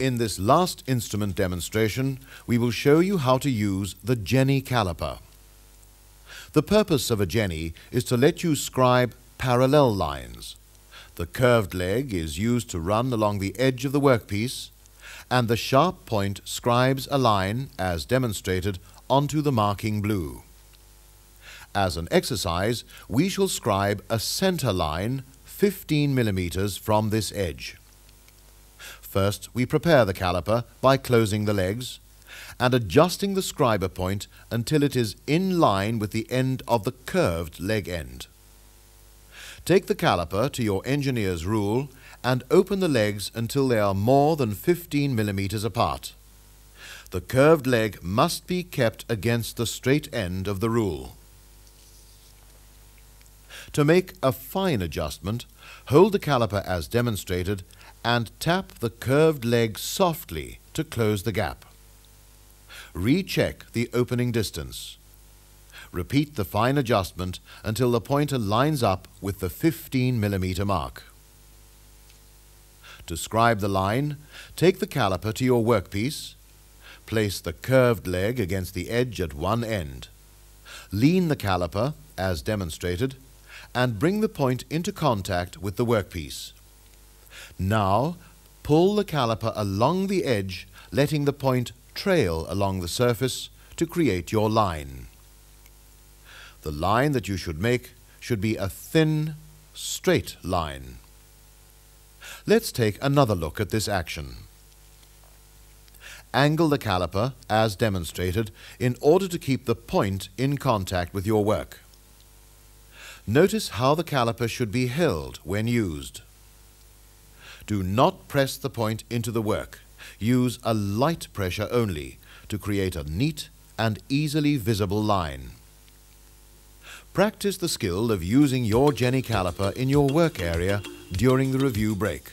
In this last instrument demonstration, we will show you how to use the Jenny caliper. The purpose of a Jenny is to let you scribe parallel lines. The curved leg is used to run along the edge of the workpiece, and the sharp point scribes a line, as demonstrated, onto the marking blue. As an exercise, we shall scribe a center line 15 millimeters from this edge. First, we prepare the caliper by closing the legs and adjusting the scriber point until it is in line with the end of the curved leg end. Take the caliper to your engineer's rule and open the legs until they are more than 15 millimeters apart. The curved leg must be kept against the straight end of the rule. To make a fine adjustment, hold the caliper as demonstrated and tap the curved leg softly to close the gap. Recheck the opening distance. Repeat the fine adjustment until the pointer lines up with the 15 millimeter mark. To scribe the line, take the caliper to your workpiece, place the curved leg against the edge at one end. Lean the caliper, as demonstrated, and bring the point into contact with the workpiece. Now, pull the caliper along the edge, letting the point trail along the surface to create your line. The line that you should make should be a thin, straight line. Let's take another look at this action. Angle the caliper, as demonstrated, in order to keep the point in contact with your work. Notice how the caliper should be held when used. Do not press the point into the work. Use a light pressure only to create a neat and easily visible line. Practice the skill of using your Jenny caliper in your work area during the review break.